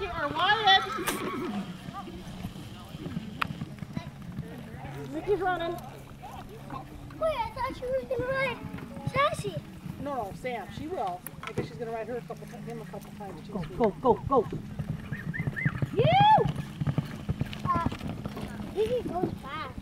Mickey or Wyatt. Mickey's running. Wait, I thought she was gonna ride Sassy. No, no, Sam. She will. I guess she's gonna ride her a couple, him a couple times too. Go, go, go, go. You! Uh, Piggy goes fast.